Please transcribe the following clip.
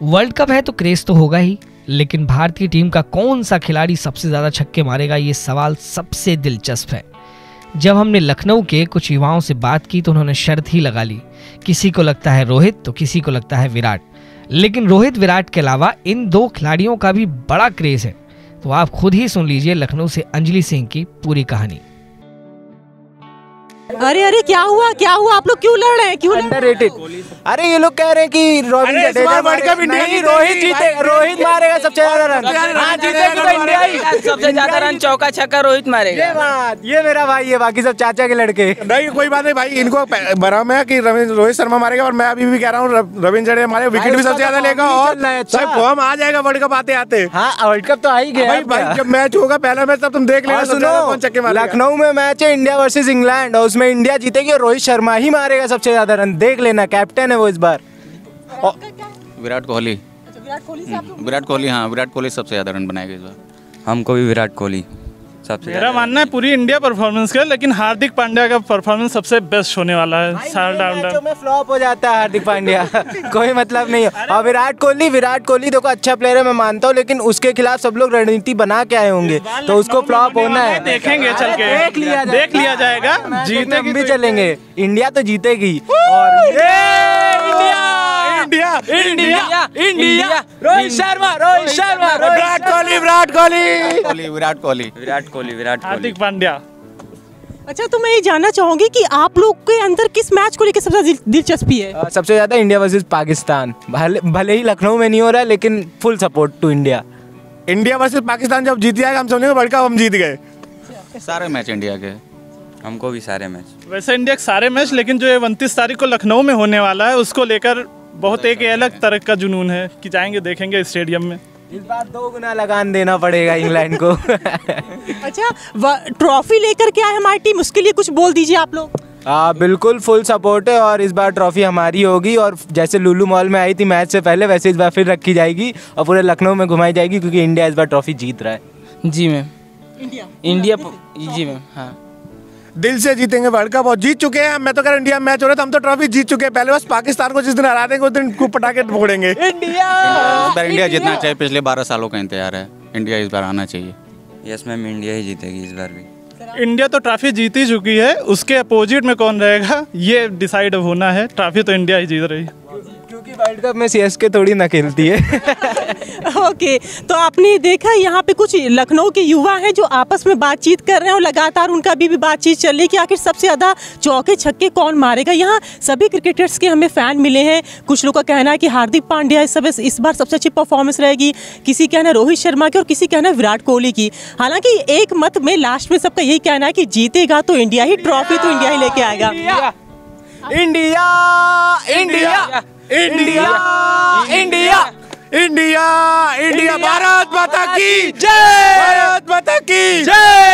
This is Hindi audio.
वर्ल्ड कप है तो क्रेज तो होगा ही, लेकिन भारतीय टीम का कौन सा खिलाड़ी सबसे ज़्यादा छक्के मारेगा, ये सवाल सबसे दिलचस्प है। जब हमने लखनऊ के कुछ युवाओं से बात की तो उन्होंने शर्त ही लगा ली, किसी को लगता है रोहित तो किसी को लगता है विराट। लेकिन रोहित विराट के अलावा इन दो खिलाड़ियों का भी बड़ा क्रेज है। तो आप खुद ही सुन लीजिए लखनऊ से अंजलि सिंह की पूरी कहानी। अरे अरे क्या हुआ? क्या हुआ? आप लोग क्यों लड़ रहे हैं? क्यों लड़ रहे अंडररेटेड अरे ये लोग कह रहे हैं कि रोहित नहीं जीतेगी मारेगा सबसे ज़्यादा रन। हाँ जीतेगा तो इंडिया ही। सबसे ज़्यादा रन चौका छक्का रोहित मारेगा। ये बात ये मेरा भाई है बाकी सब चाचा के लड़के। नहीं कोई बात नहीं भाई इनको भरम है कि रवि- रोहित शर्मा मारेगा और मैं अभी भी कह रहा हूँ रव- रविंद्र जडेजा मारेगा विकेट भी सबसे ज़्यादा तो लेगा और है, अच्छा। फॉर्म आ जाएगा वर्ल्ड कप आते आते। हाँ वर्ल्ड कप तो आ ही गया भाई भाई जब मैच होगा पहला मैच तब तुम देख लेना कौन छक्के सुनो लखनऊ में मैच है इंडिया वर्सेज इंग्लैंड और उसमें इंडिया जीतेगी और रोहित शर्मा ही मारेगा सबसे ज़्यादा रन। देख लेना कैप्टन है वो इस बार। विराट कोहली। विराट कोहली लोग विराट कोहली हाँ विराट कोहली सबसे ज़्यादा रन बनाएगा इस बार। हमको भी विराट कोहली सबसे मेरा मानना है पूरी इंडिया परफॉर्मेंस का लेकिन हार्दिक पांड्या का परफॉर्मेंस सबसे बेस्ट होने वाला है साल डाउन में फ्लॉप हो जाता है हार्दिक पांड्या। कोई मतलब नहीं है। और विराट कोहली विराट कोहली देखो अच्छा प्लेयर है मैं मानता हूँ लेकिन उसके खिलाफ सब लोग रणनीति बना के आए होंगे तो उसको फ्लॉप होना है। देखेंगे चल के। देख लिया जाएगा। देख लिया जाएगा। जीते भी तो चलेंगे। इंडिया। तो जीतेगी। और इंडिया इंडिया रोहित शर्मा रोहित शर्मा विराट कोहली विराट कोहली विराट कोहली विराट कोहली विराट कोहली हार्दिक पांड्या अच्छा तो मैं ये जानना चाहूँगी कि आप लोग के अंदर किस मैच को लेकर सबसे दिलचस्पी है? सबसे ज़्यादा इंडिया वर्सेस पाकिस्तान भले भले ही लखनऊ में नहीं हो रहा है लेकिन full support to India India versus Pakistan जब जीत जाएगा हम समझेंगे वर्ल्ड कप हम जीत गए। सारे मैच इंडिया के। हमको भी सारे मैच वैसे इंडिया के सारे मैच लेकिन जो ये उनतीस तारीख को लखनऊ में होने वाला है उसको लेकर बहुत एक अलग तरह का जुनून है कि जाएँगे देखेंगे स्टेडियम में। इस बार दो गुना लगान देना पड़ेगा इंग्लैंड को। अच्छा ट्रॉफी लेकर के आए हमारी टीम उसके लिए कुछ बोल दीजिए आप लोग। हाँ बिल्कुल फुल सपोर्ट है और इस बार ट्रॉफी हमारी होगी और जैसे लुलू मॉल में आई थी मैच से पहले वैसे इस बार फिर रखी जाएगी और पूरे लखनऊ में घुमाई जाएगी क्योंकि इंडिया इस बार ट्रॉफी जीत रहा है। जी मैम इंडिया इंडिया जी मैम हाँ। दिल से जीतेंगे वर्ल्ड कप और जीत चुके हैं। मैं तो कह रहा हूँ इंडिया मैच हो रहा है तो हम तो ट्रॉफी जीत चुके हैं। पहले बस पाकिस्तान को जिस दिन हरा देंगे उस दिन खूब पटाखे फोड़ेंगे। इंडिया! इस बार इंडिया जीतना चाहिए पिछले बारह सालों का इंतज़ार है। इंडिया इस बार आना चाहिए। यस मैम इंडिया ही जीतेगी इस बार भी। इंडिया तो ट्रॉफी जीत ही चुकी है। उसके अपोजिट में कौन रहेगा ये डिसाइड होना है। ट्रॉफी तो इंडिया ही जीत रही है। क्योंकि वर्ल्ड कप में सीएसके थोड़ी ना खेलती है। ओके तो आपने देखा यहाँ पे कुछ लखनऊ के युवा हैं जो आपस में बातचीत कर रहे हैं और लगातार उनका भी, भी बातचीत चल रही है कि आखिर सबसे ज़्यादा चौके छक्के कौन मारेगा? यहाँ सभी क्रिकेटर्स के हमें फ़ैन मिले हैं। कुछ लोग का कहना है कि हार्दिक पांड्या इस इस बार सबसे अच्छी परफॉर्मेंस रहेगी। किसी कहना रोहित शर्मा की और किसी कहना विराट कोहली की। हालाँकि एक मत में लास्ट में सबका यही कहना है कि जीतेगा तो इंडिया ही ट्रॉफी तो इंडिया ही लेके आएगा। India India India India India India Bharat Mata की जय। भारत माता की जय।